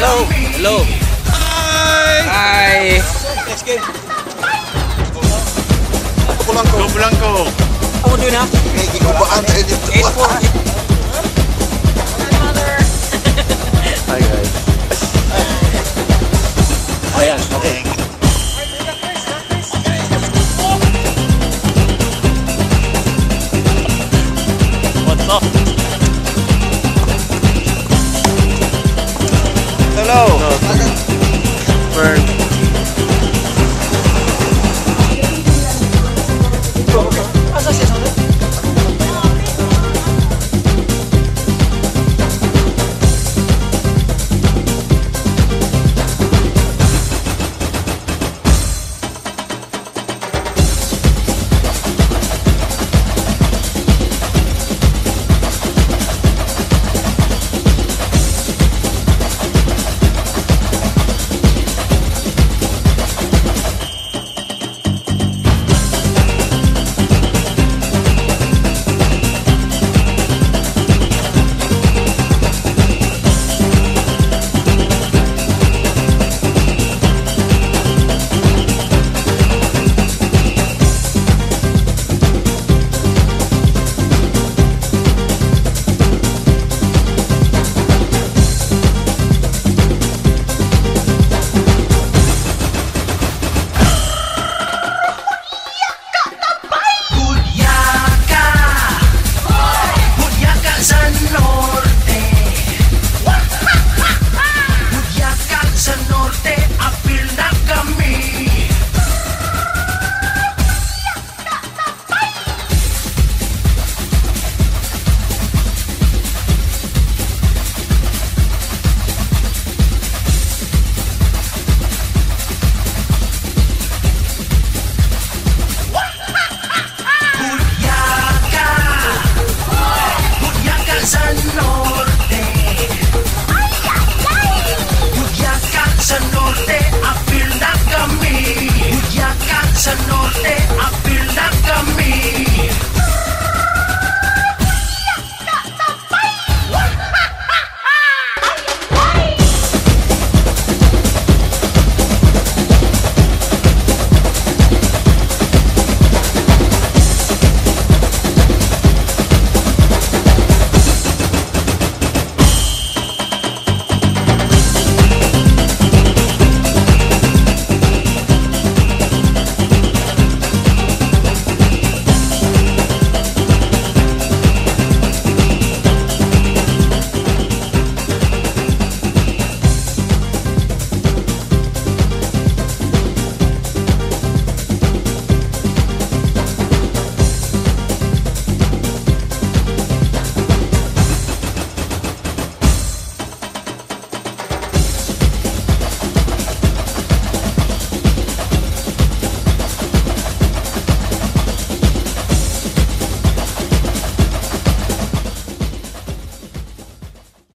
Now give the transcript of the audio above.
Hello. Hello. Hi. Next game. Polanco. Go Polanco. How do now? Hey, gigubaan tayo dito. Hi guys. Oh, yan. Okay. What's up? low.